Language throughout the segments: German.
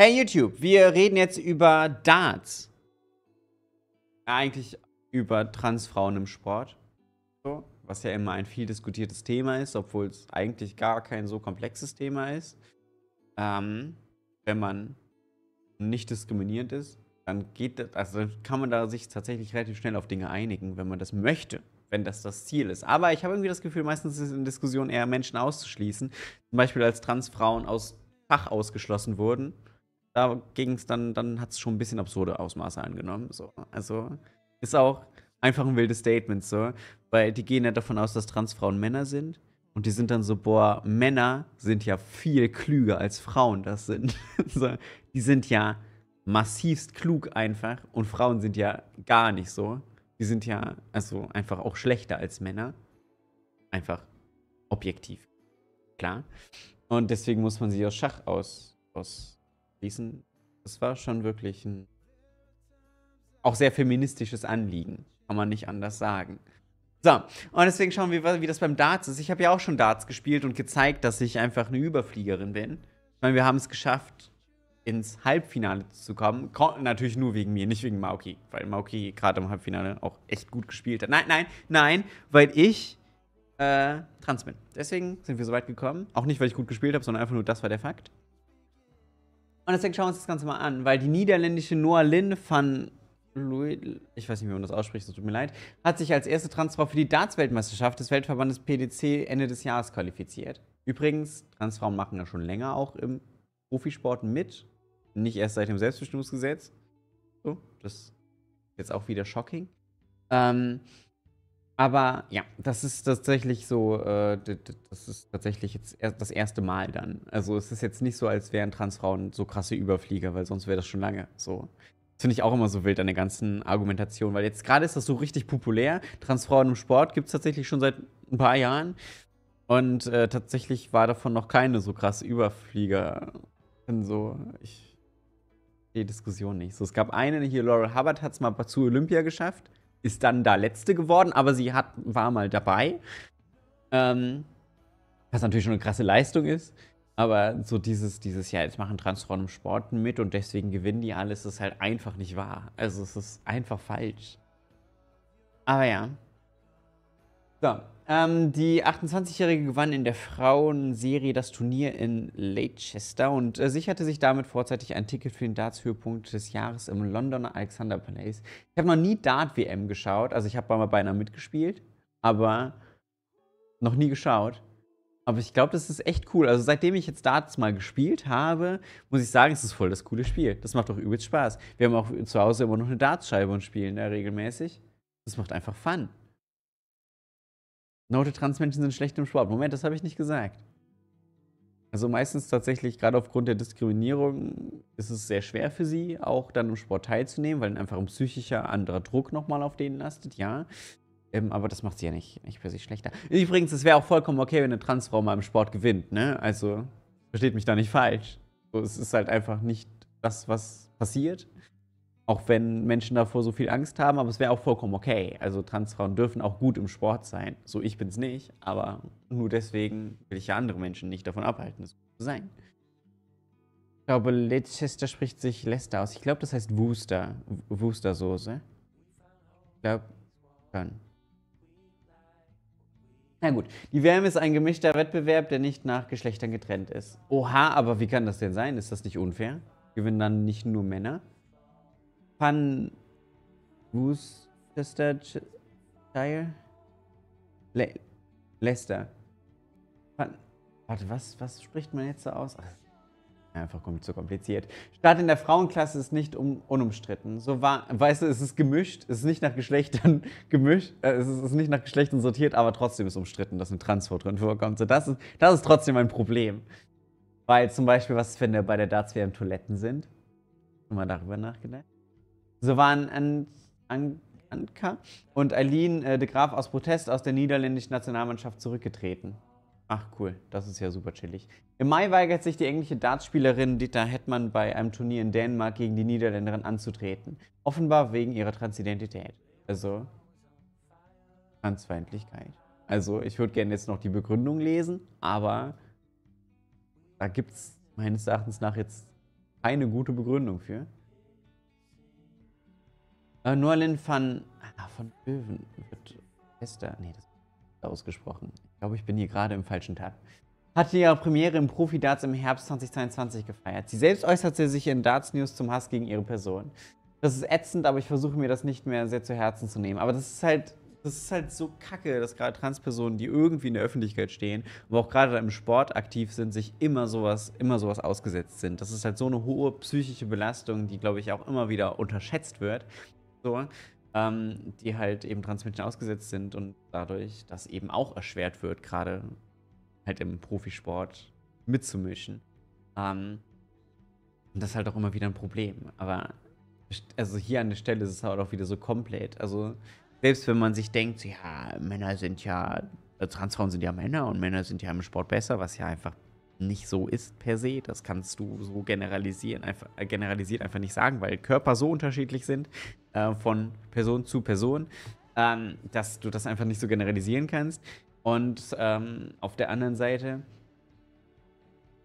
Hey YouTube, wir reden jetzt über Darts. Eigentlich über Transfrauen im Sport. So, was ja immer ein viel diskutiertes Thema ist, obwohl es eigentlich gar kein so komplexes Thema ist. Ähm, wenn man nicht diskriminierend ist, dann geht das, also dann kann man da sich tatsächlich relativ schnell auf Dinge einigen, wenn man das möchte, wenn das das Ziel ist. Aber ich habe irgendwie das Gefühl, meistens ist es in Diskussionen eher Menschen auszuschließen. Zum Beispiel als Transfrauen aus Fach ausgeschlossen wurden da ging es dann, dann hat es schon ein bisschen absurde Ausmaße angenommen. So. Also ist auch einfach ein wildes Statement, so. Weil die gehen ja davon aus, dass Transfrauen Männer sind. Und die sind dann so, boah, Männer sind ja viel klüger als Frauen das sind. so, die sind ja massivst klug einfach. Und Frauen sind ja gar nicht so. Die sind ja also einfach auch schlechter als Männer. Einfach objektiv. Klar. Und deswegen muss man sie aus Schach aus, aus schließen. Das war schon wirklich ein auch sehr feministisches Anliegen. Kann man nicht anders sagen. So, und deswegen schauen wir, wie das beim Darts ist. Ich habe ja auch schon Darts gespielt und gezeigt, dass ich einfach eine Überfliegerin bin. Ich meine, wir haben es geschafft, ins Halbfinale zu kommen. Natürlich nur wegen mir, nicht wegen Mauki, weil Mauki gerade im Halbfinale auch echt gut gespielt hat. Nein, nein, nein, weil ich äh, trans bin. Deswegen sind wir so weit gekommen. Auch nicht, weil ich gut gespielt habe, sondern einfach nur, das war der Fakt. Und deswegen schauen wir uns das Ganze mal an, weil die niederländische Noah Lynn van Louis, ich weiß nicht, wie man das ausspricht, so tut mir leid, hat sich als erste Transfrau für die Darts-Weltmeisterschaft des Weltverbandes PDC Ende des Jahres qualifiziert. Übrigens, Transfrauen machen ja schon länger auch im Profisport mit, nicht erst seit dem Selbstbestimmungsgesetz. So, das ist jetzt auch wieder shocking. Ähm, aber ja, das ist tatsächlich so, äh, das ist tatsächlich jetzt das erste Mal dann. Also es ist jetzt nicht so, als wären Transfrauen so krasse Überflieger, weil sonst wäre das schon lange so. Das finde ich auch immer so wild an der ganzen Argumentation, weil jetzt gerade ist das so richtig populär. Transfrauen im Sport gibt es tatsächlich schon seit ein paar Jahren. Und äh, tatsächlich war davon noch keine so krasse Überflieger. So, ich die Diskussion nicht. So, es gab eine hier, Laurel Hubbard hat es mal zu Olympia geschafft ist dann da Letzte geworden, aber sie hat, war mal dabei. Ähm, was natürlich schon eine krasse Leistung ist. Aber so dieses, dieses, ja, jetzt machen Transfrauen im Sport mit und deswegen gewinnen die alles, ist halt einfach nicht wahr. Also es ist einfach falsch. Aber ja. So, ähm, die 28-Jährige gewann in der Frauenserie das Turnier in Leicester und äh, sicherte sich damit vorzeitig ein Ticket für den Darts-Höhepunkt des Jahres im Londoner Alexander Palace. Ich habe noch nie Dart-WM geschaut, also ich habe mal bei mitgespielt, aber noch nie geschaut. Aber ich glaube, das ist echt cool. Also seitdem ich jetzt Darts mal gespielt habe, muss ich sagen, es ist voll das coole Spiel. Das macht doch übelst Spaß. Wir haben auch zu Hause immer noch eine Dartscheibe und spielen da regelmäßig. Das macht einfach Fun. Note Transmenschen sind schlecht im Sport. Moment, das habe ich nicht gesagt. Also meistens tatsächlich, gerade aufgrund der Diskriminierung, ist es sehr schwer für sie, auch dann im Sport teilzunehmen, weil einfach ein psychischer anderer Druck nochmal auf denen lastet, ja. Ähm, aber das macht sie ja nicht, nicht für sich schlechter. Übrigens, es wäre auch vollkommen okay, wenn eine Transfrau mal im Sport gewinnt, ne? Also, versteht mich da nicht falsch. So, es ist halt einfach nicht das, was passiert. Auch wenn Menschen davor so viel Angst haben, aber es wäre auch vollkommen okay. Also Transfrauen dürfen auch gut im Sport sein. So, ich bin es nicht, aber nur deswegen will ich ja andere Menschen nicht davon abhalten, es zu sein. Ich glaube, Leicester spricht sich Leicester aus. Ich glaube, das heißt Wooster. Wooster-Soße. Ich glaube, schon. Na gut, die WM ist ein gemischter Wettbewerb, der nicht nach Geschlechtern getrennt ist. Oha, aber wie kann das denn sein? Ist das nicht unfair? Gewinnen dann nicht nur Männer? Van Worcestershire? Le Leicester. Van Warte, was, was spricht man jetzt so aus? Ach, einfach zu kompliziert. Start in der Frauenklasse ist nicht um, unumstritten. So war, weißt du, es ist gemischt, es ist nicht nach Geschlechtern gemischt, äh, es, ist, es ist nicht nach Geschlechtern sortiert, aber trotzdem ist umstritten, dass eine Transfrau drin vorkommt. So, das, ist, das ist trotzdem ein Problem. Weil zum Beispiel, was wenn wir bei der Darts WM Toiletten sind? Schon mal darüber nachgedacht? So waren An An Anka und Eileen äh, de Graaf aus Protest aus der niederländischen Nationalmannschaft zurückgetreten. Ach cool, das ist ja super chillig. Im Mai weigert sich die englische Dartspielerin Dita Hetman bei einem Turnier in Dänemark gegen die Niederländerin anzutreten. Offenbar wegen ihrer Transidentität. Also Transfeindlichkeit. Also ich würde gerne jetzt noch die Begründung lesen, aber da gibt es meines Erachtens nach jetzt keine gute Begründung für. Äh, Norlin van, ah, von Löwen wird Esther, nee, das ist ausgesprochen. Ich glaube, ich bin hier gerade im falschen Tag. Hatte ihre Premiere im Profi-Darts im Herbst 2022 gefeiert. Sie selbst äußerte sich in Darts News zum Hass gegen ihre Person. Das ist ätzend, aber ich versuche mir das nicht mehr sehr zu Herzen zu nehmen. Aber das ist halt, das ist halt so kacke, dass gerade Transpersonen, die irgendwie in der Öffentlichkeit stehen, aber auch gerade im Sport aktiv sind, sich immer sowas, immer sowas ausgesetzt sind. Das ist halt so eine hohe psychische Belastung, die, glaube ich, auch immer wieder unterschätzt wird. So, ähm, die halt eben Transmenschen ausgesetzt sind und dadurch das eben auch erschwert wird, gerade halt im Profisport mitzumischen. Ähm, und das ist halt auch immer wieder ein Problem. Aber also hier an der Stelle ist es halt auch wieder so komplett. Also selbst wenn man sich denkt, ja, Männer sind ja, Transfrauen sind ja Männer und Männer sind ja im Sport besser, was ja einfach nicht so ist per se. Das kannst du so generalisieren, einfach, äh, generalisiert einfach nicht sagen, weil Körper so unterschiedlich sind äh, von Person zu Person, ähm, dass du das einfach nicht so generalisieren kannst. Und ähm, auf der anderen Seite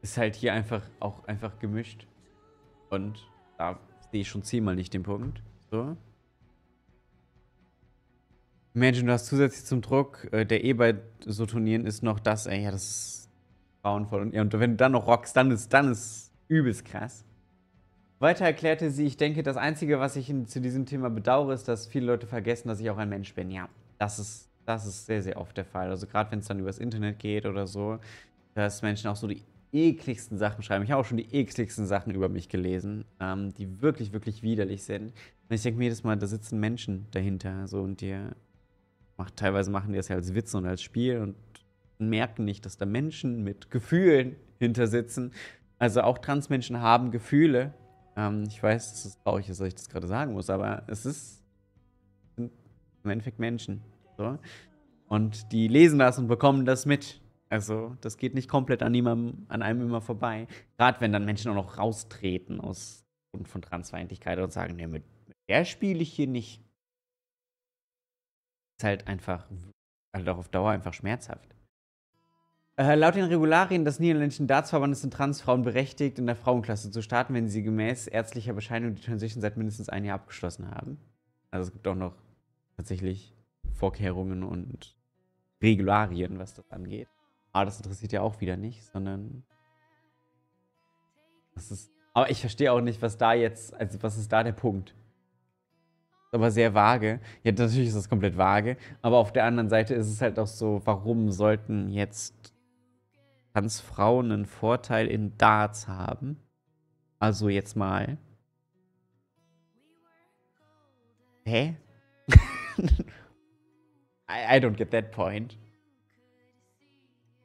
ist halt hier einfach auch einfach gemischt. Und da sehe ich schon zehnmal nicht den Punkt. So. Imagine, du hast zusätzlich zum Druck, äh, der eh bei so Turnieren ist, noch das, ey, ja, das ist grauenvoll. Und, ja, und wenn du dann noch rockst, dann ist, dann ist übelst krass. Weiter erklärte sie, ich denke, das Einzige, was ich zu diesem Thema bedauere, ist, dass viele Leute vergessen, dass ich auch ein Mensch bin. Ja, das ist, das ist sehr, sehr oft der Fall. Also gerade wenn es dann übers Internet geht oder so, dass Menschen auch so die ekligsten Sachen schreiben. Ich habe auch schon die ekligsten Sachen über mich gelesen, ähm, die wirklich, wirklich widerlich sind. Und ich denke mir jedes Mal, da sitzen Menschen dahinter. So, und die macht, teilweise machen die das ja als Witz und als Spiel und merken nicht, dass da Menschen mit Gefühlen hinter sitzen. Also auch Transmenschen haben Gefühle. Ähm, ich weiß, dass es traurig ist, dass ich das gerade sagen muss, aber es ist im Endeffekt Menschen. So. Und die lesen das und bekommen das mit. Also, das geht nicht komplett an, niemandem, an einem immer vorbei. Gerade wenn dann Menschen auch noch raustreten aus Grund von Transfeindlichkeit und sagen, nee, mit, mit der spiele ich hier nicht. Ist halt einfach, halt auch auf Dauer einfach schmerzhaft. Äh, laut den Regularien des niederländischen Dartsverbandes sind Transfrauen berechtigt, in der Frauenklasse zu starten, wenn sie gemäß ärztlicher Bescheinigung die Transition seit mindestens einem Jahr abgeschlossen haben. Also es gibt auch noch tatsächlich Vorkehrungen und Regularien, was das angeht. Aber das interessiert ja auch wieder nicht, sondern das ist. Aber ich verstehe auch nicht, was da jetzt, also was ist da der Punkt? aber sehr vage. Ja, natürlich ist das komplett vage, aber auf der anderen Seite ist es halt auch so, warum sollten jetzt Transfrauen einen Vorteil in Darts haben? Also jetzt mal. Hä? I, I don't get that point.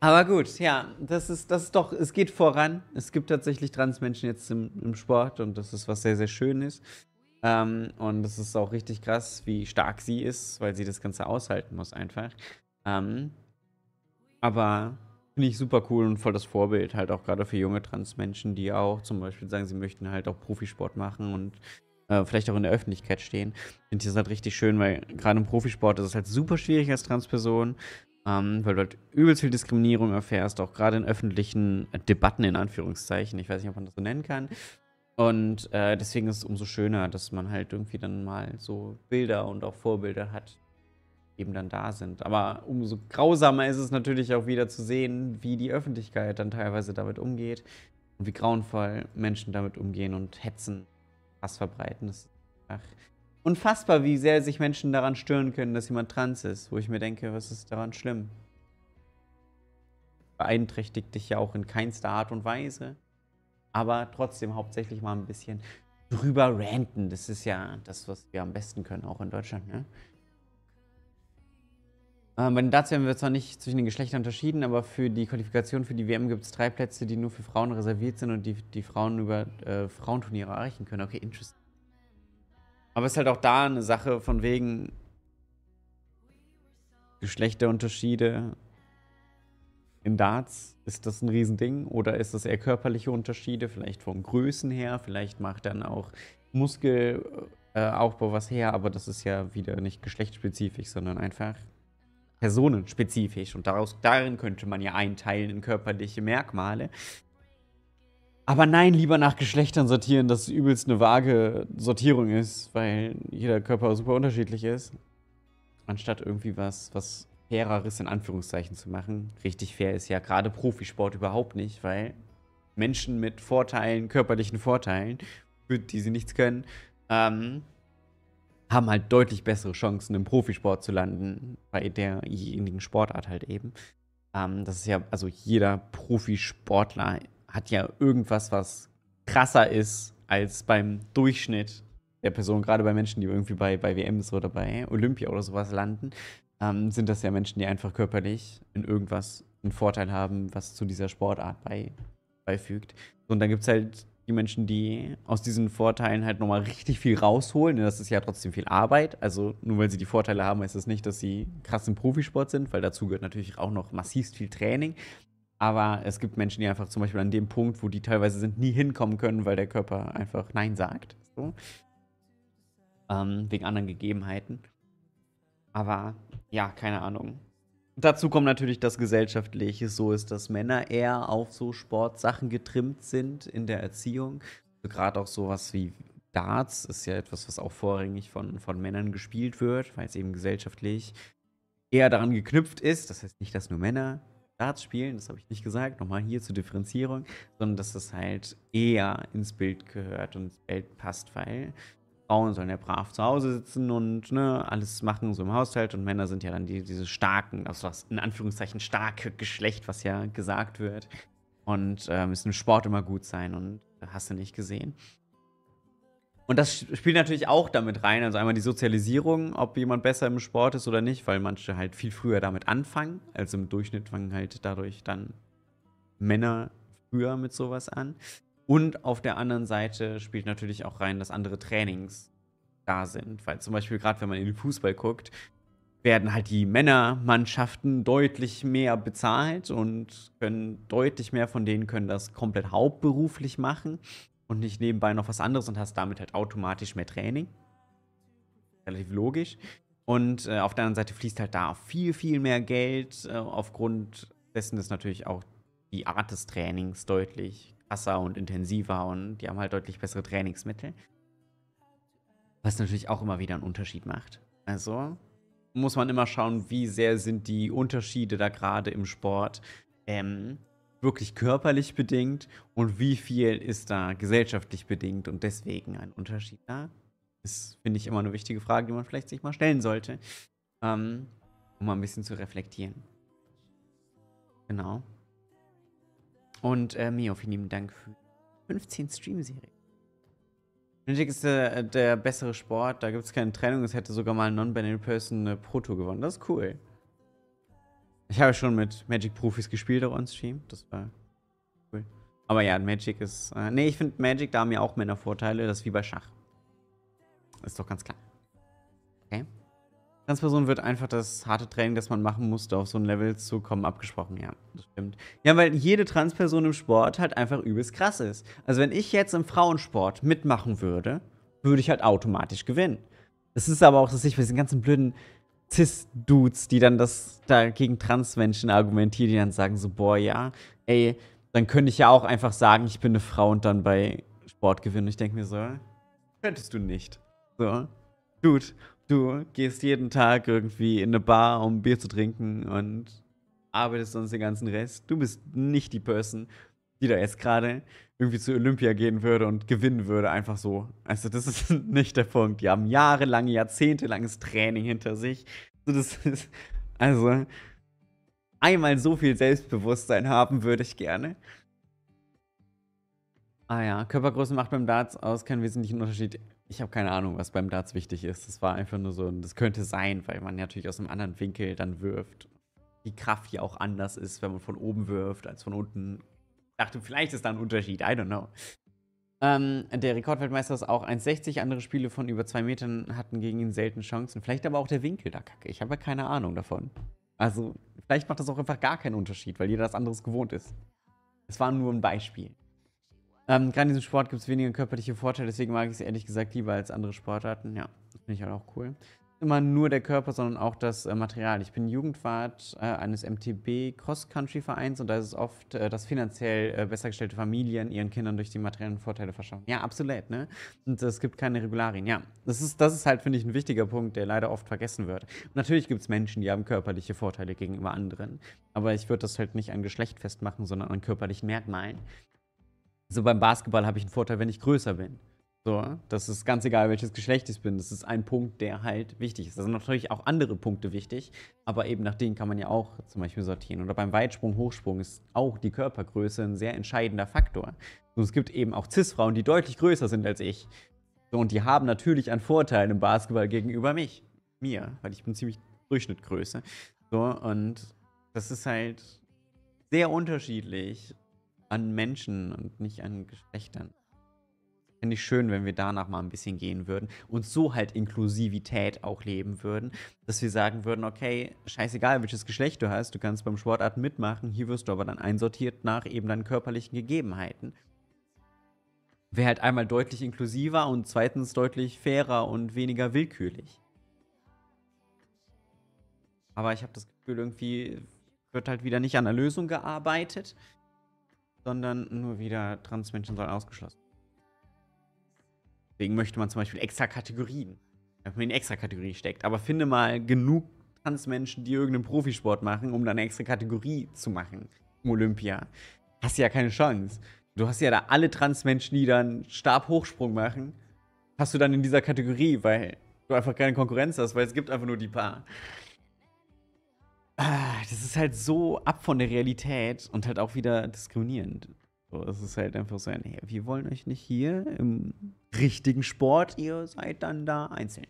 Aber gut, ja, das ist, das ist doch, es geht voran. Es gibt tatsächlich Transmenschen jetzt im, im Sport und das ist was sehr, sehr Schönes. Ähm, und es ist auch richtig krass, wie stark sie ist, weil sie das Ganze aushalten muss einfach. Ähm, aber finde ich super cool und voll das Vorbild, halt auch gerade für junge Transmenschen, die auch zum Beispiel sagen, sie möchten halt auch Profisport machen und äh, vielleicht auch in der Öffentlichkeit stehen. Finde ich das halt richtig schön, weil gerade im Profisport ist es halt super schwierig als Transperson ähm, weil du halt übelst viel Diskriminierung erfährst, auch gerade in öffentlichen Debatten in Anführungszeichen. Ich weiß nicht, ob man das so nennen kann. Und äh, deswegen ist es umso schöner, dass man halt irgendwie dann mal so Bilder und auch Vorbilder hat, eben dann da sind. Aber umso grausamer ist es natürlich auch wieder zu sehen, wie die Öffentlichkeit dann teilweise damit umgeht und wie grauenvoll Menschen damit umgehen und hetzen, Hass verbreiten. Das ist einfach unfassbar, wie sehr sich Menschen daran stören können, dass jemand trans ist. Wo ich mir denke, was ist daran schlimm? Beeinträchtigt dich ja auch in keinster Art und Weise. Aber trotzdem hauptsächlich mal ein bisschen drüber ranten. Das ist ja das, was wir am besten können, auch in Deutschland. Ne? Ähm, bei den Darts werden wir zwar nicht zwischen den Geschlechtern unterschieden, aber für die Qualifikation für die WM gibt es drei Plätze, die nur für Frauen reserviert sind und die, die Frauen über äh, Frauenturniere erreichen können. Okay, interesting. Aber es ist halt auch da eine Sache von wegen Geschlechterunterschiede in Darts. Ist das ein Riesending? Oder ist das eher körperliche Unterschiede? Vielleicht von Größen her, vielleicht macht dann auch Muskelaufbau was her, aber das ist ja wieder nicht geschlechtsspezifisch, sondern einfach personenspezifisch. Und daraus, darin könnte man ja einteilen in körperliche Merkmale. Aber nein, lieber nach Geschlechtern sortieren, dass übelst eine vage Sortierung ist, weil jeder Körper super unterschiedlich ist. Anstatt irgendwie was, was faireres in Anführungszeichen zu machen. Richtig fair ist ja gerade Profisport überhaupt nicht, weil Menschen mit Vorteilen, körperlichen Vorteilen, für die sie nichts können, ähm, haben halt deutlich bessere Chancen im Profisport zu landen, bei derjenigen Sportart halt eben. Ähm, das ist ja, also jeder Profisportler hat ja irgendwas, was krasser ist als beim Durchschnitt der Person, gerade bei Menschen, die irgendwie bei, bei WMs oder bei Olympia oder sowas landen, ähm, sind das ja Menschen, die einfach körperlich in irgendwas einen Vorteil haben, was zu dieser Sportart bei, beifügt. Und dann gibt es halt die Menschen, die aus diesen Vorteilen halt nochmal richtig viel rausholen. Das ist ja trotzdem viel Arbeit. Also nur weil sie die Vorteile haben, heißt das nicht, dass sie krass im Profisport sind, weil dazu gehört natürlich auch noch massivst viel Training. Aber es gibt Menschen, die einfach zum Beispiel an dem Punkt, wo die teilweise sind, nie hinkommen können, weil der Körper einfach Nein sagt. So. Ähm, wegen anderen Gegebenheiten. Aber ja, keine Ahnung. Dazu kommt natürlich das Gesellschaftliche so ist, dass Männer eher auf so Sportsachen getrimmt sind in der Erziehung. Also Gerade auch sowas wie Darts ist ja etwas, was auch vorrangig von, von Männern gespielt wird, weil es eben gesellschaftlich eher daran geknüpft ist. Das heißt nicht, dass nur Männer Darts spielen, das habe ich nicht gesagt, nochmal hier zur Differenzierung, sondern dass das halt eher ins Bild gehört und ins Bild passt, weil Frauen sollen ja brav zu Hause sitzen und ne, alles machen so im Haushalt und Männer sind ja dann die, diese starken, also das in Anführungszeichen starke Geschlecht, was ja gesagt wird. Und äh, müssen im Sport immer gut sein und hast du nicht gesehen. Und das spielt natürlich auch damit rein. Also einmal die Sozialisierung, ob jemand besser im Sport ist oder nicht, weil manche halt viel früher damit anfangen. Also im Durchschnitt fangen halt dadurch dann Männer früher mit sowas an. Und auf der anderen Seite spielt natürlich auch rein, dass andere Trainings da sind. Weil zum Beispiel gerade wenn man in den Fußball guckt, werden halt die Männermannschaften deutlich mehr bezahlt und können deutlich mehr von denen können das komplett hauptberuflich machen und nicht nebenbei noch was anderes und hast damit halt automatisch mehr Training. Relativ logisch. Und äh, auf der anderen Seite fließt halt da viel, viel mehr Geld, äh, aufgrund dessen, dass natürlich auch die Art des Trainings deutlich krasser und intensiver und die haben halt deutlich bessere Trainingsmittel. Was natürlich auch immer wieder einen Unterschied macht. Also muss man immer schauen, wie sehr sind die Unterschiede da gerade im Sport ähm, wirklich körperlich bedingt und wie viel ist da gesellschaftlich bedingt und deswegen ein Unterschied da? Das finde ich immer eine wichtige Frage, die man vielleicht sich mal stellen sollte, ähm, um mal ein bisschen zu reflektieren. Genau. Und äh, Mio, vielen lieben Dank für 15 Stream-Serien. Magic ist der, der, bessere Sport, da gibt es keine Trennung. Es hätte sogar mal ein Non-Binary Person eine Proto gewonnen. Das ist cool. Ich habe schon mit Magic-Profis gespielt auch on Stream. Das war cool. Aber ja, Magic ist. Äh, nee, ich finde Magic, da haben ja auch Männer Vorteile. Das ist wie bei Schach. Ist doch ganz klar. Okay. Transperson wird einfach das harte Training, das man machen musste, auf so ein Level zu kommen, abgesprochen. Ja, das stimmt. Ja, weil jede Transperson im Sport halt einfach übelst krass ist. Also, wenn ich jetzt im Frauensport mitmachen würde, würde ich halt automatisch gewinnen. Das ist aber auch, dass ich bei diesen ganzen blöden Cis-Dudes, die dann das da gegen Transmenschen argumentieren, die dann sagen so, boah, ja, ey, dann könnte ich ja auch einfach sagen, ich bin eine Frau und dann bei Sport gewinnen. Ich denke mir so, könntest du nicht. So, Dude, du gehst jeden Tag irgendwie in eine Bar, um Bier zu trinken und arbeitest sonst den ganzen Rest. Du bist nicht die Person, die da jetzt gerade irgendwie zu Olympia gehen würde und gewinnen würde, einfach so. Also, das ist nicht der Punkt. Die haben jahrelang, jahrzehntelanges Training hinter sich. Ist, also, einmal so viel Selbstbewusstsein haben würde ich gerne. Ah ja, Körpergröße macht beim Darts aus keinen wesentlichen Unterschied. Ich habe keine Ahnung, was beim Darts wichtig ist. Das war einfach nur so, das könnte sein, weil man natürlich aus einem anderen Winkel dann wirft. Die Kraft ja auch anders ist, wenn man von oben wirft, als von unten dachte, vielleicht ist da ein Unterschied. I don't know. Ähm, der Rekordweltmeister ist auch 1,60. Andere Spiele von über zwei Metern hatten gegen ihn selten Chancen. Vielleicht aber auch der Winkel da kacke. Ich habe ja keine Ahnung davon. Also, vielleicht macht das auch einfach gar keinen Unterschied, weil jeder das anderes gewohnt ist. Es war nur ein Beispiel. Ähm, Gerade in diesem Sport gibt es weniger körperliche Vorteile, deswegen mag ich es ehrlich gesagt lieber als andere Sportarten. Ja, finde ich halt auch cool. immer nur der Körper, sondern auch das äh, Material. Ich bin Jugendwart äh, eines MTB Cross-Country-Vereins und da ist es oft, äh, dass finanziell äh, besser gestellte Familien ihren Kindern durch die materiellen Vorteile verschaffen. Ja, absolut, ne? Und es gibt keine Regularien. Ja, das ist, das ist halt, finde ich, ein wichtiger Punkt, der leider oft vergessen wird. Und natürlich gibt es Menschen, die haben körperliche Vorteile gegenüber anderen. Aber ich würde das halt nicht an Geschlecht festmachen, sondern an körperlichen Merkmalen. So beim Basketball habe ich einen Vorteil, wenn ich größer bin. So, das ist ganz egal, welches Geschlecht ich bin. Das ist ein Punkt, der halt wichtig ist. Da sind natürlich auch andere Punkte wichtig, aber eben nach denen kann man ja auch zum Beispiel sortieren. Oder beim Weitsprung, Hochsprung ist auch die Körpergröße ein sehr entscheidender Faktor. Und es gibt eben auch Cis-Frauen, die deutlich größer sind als ich. So, und die haben natürlich einen Vorteil im Basketball gegenüber mich. Mir, weil ich bin ziemlich Durchschnittgröße. So, und das ist halt sehr unterschiedlich an Menschen und nicht an Geschlechtern. Fände ich schön, wenn wir danach mal ein bisschen gehen würden und so halt Inklusivität auch leben würden, dass wir sagen würden, okay, scheißegal, welches Geschlecht du hast, du kannst beim Sportarten mitmachen, hier wirst du aber dann einsortiert nach eben deinen körperlichen Gegebenheiten. Wäre halt einmal deutlich inklusiver und zweitens deutlich fairer und weniger willkürlich. Aber ich habe das Gefühl, irgendwie wird halt wieder nicht an der Lösung gearbeitet, sondern nur wieder Transmenschen sollen ausgeschlossen Deswegen möchte man zum Beispiel extra Kategorien, wenn man in extra Kategorie steckt. Aber finde mal genug Transmenschen, die irgendeinen Profisport machen, um dann eine extra Kategorie zu machen im Olympia. Hast ja keine Chance. Du hast ja da alle Transmenschen, die dann Stabhochsprung machen, hast du dann in dieser Kategorie, weil du einfach keine Konkurrenz hast, weil es gibt einfach nur die paar. Ah, das ist halt so ab von der Realität und halt auch wieder diskriminierend. Es ist halt einfach so, nee, wir wollen euch nicht hier im richtigen Sport, ihr seid dann da einzeln.